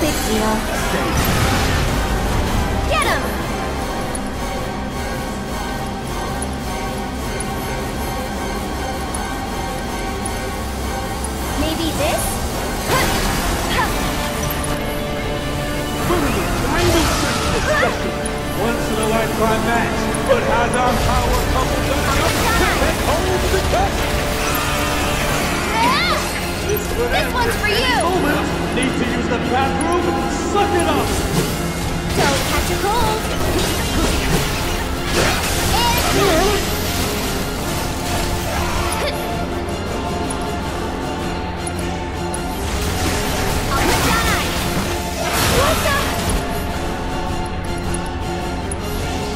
big deal. Get him! Maybe this? Once in a lifetime match, but has our power couple done enough to take home the cup? This This one's for you. Moment. Need to use bathroom? Suck it up! Don't catch a cold. And... I'll put down ice. What's up?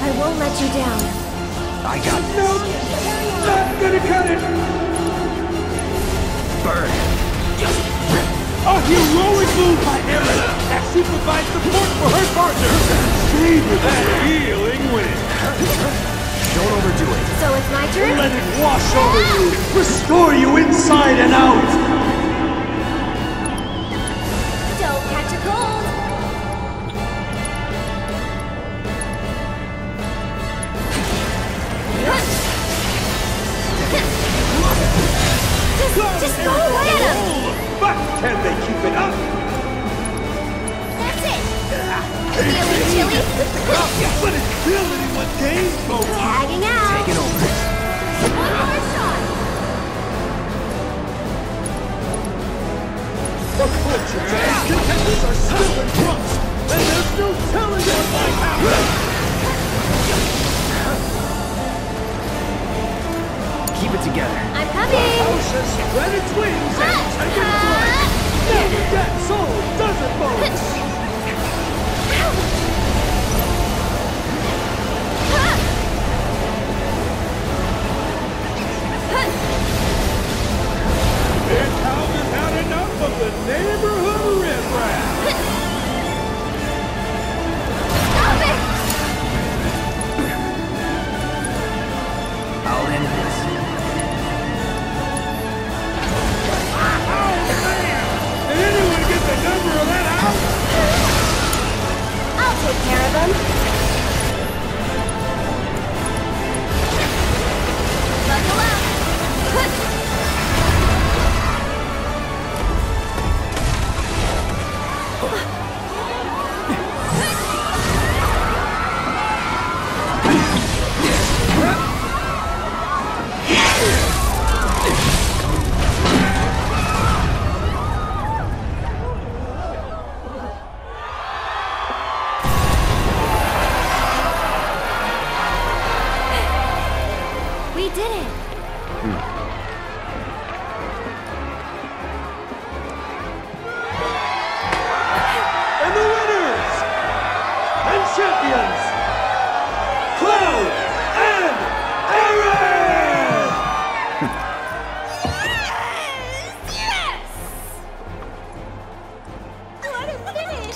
I won't let you down. I got this. No! Not gonna cut it! burn. A heroic move by Aerith that she provides support for her partner! Savor that healing wind! Don't overdo it. So it's my turn? Let it wash over you! Restore you inside and out! Feeling chilly? But it's still anyone's game, folks! Tagging out. Take it over. One more shot. Unfortunately, contenders are still in front, and there's no telling what might happen! Keep it together. I'm coming. House has spread its wings and taken flight! Never gets old,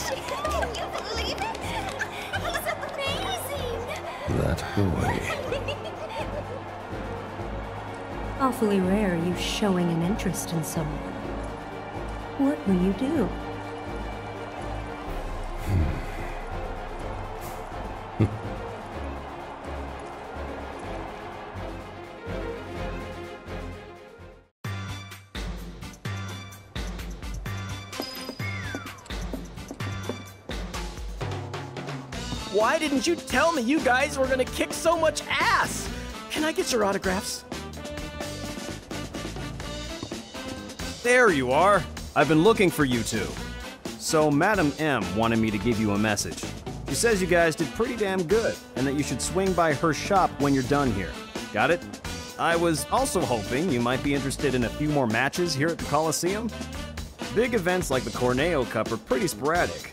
Can you believe it? He's amazing! That boy. Awfully rare you showing an interest in someone. What will you do? Hmm. Why didn't you tell me you guys were gonna kick so much ass? Can I get your autographs? There you are. I've been looking for you two. So, Madam M wanted me to give you a message. She says you guys did pretty damn good, and that you should swing by her shop when you're done here. Got it? I was also hoping you might be interested in a few more matches here at the Coliseum. Big events like the Corneo Cup are pretty sporadic,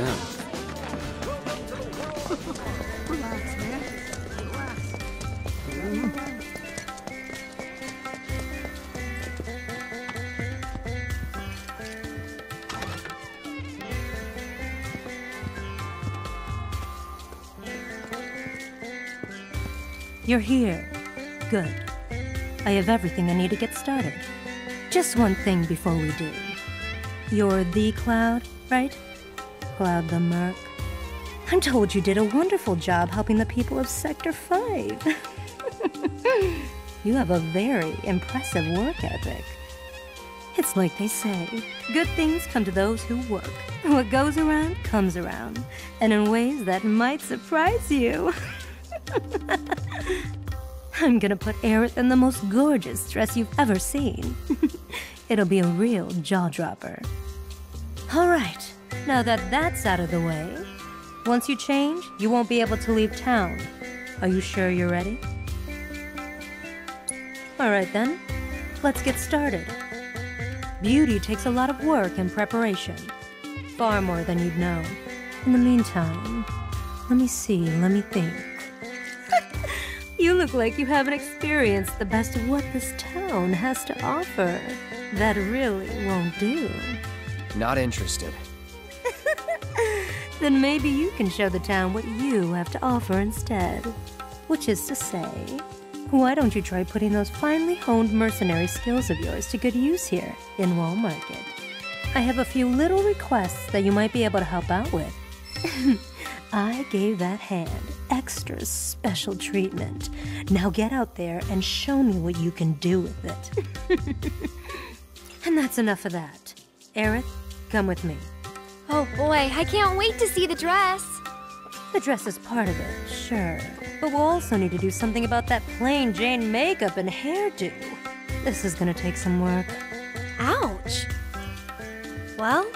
down. You're here. Good. I have everything I need to get started. Just one thing before we do. You're the Cloud, right? Cloud the Merc. I'm told you did a wonderful job helping the people of Sector 5. you have a very impressive work ethic. It's like they say good things come to those who work. What goes around comes around, and in ways that might surprise you. I'm gonna put Aerith in the most gorgeous dress you've ever seen. It'll be a real jaw dropper. Alright, now that that's out of the way, once you change, you won't be able to leave town. Are you sure you're ready? Alright then, let's get started. Beauty takes a lot of work and preparation. Far more than you'd know. In the meantime, let me see, let me think. you look like you haven't experienced the best of what this town has to offer. That really won't do. Not interested. Then maybe you can show the town what you have to offer instead. Which is to say, why don't you try putting those finely honed mercenary skills of yours to good use here in Wall Market? I have a few little requests that you might be able to help out with. I gave that hand extra special treatment. Now get out there and show me what you can do with it. and that's enough of that. Aerith, come with me. Oh boy, I can't wait to see the dress. The dress is part of it, sure. But we'll also need to do something about that plain Jane makeup and hairdo. This is gonna take some work. Ouch. Well,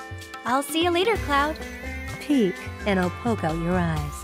I'll see you later, Cloud. Peek, and I'll poke out your eyes.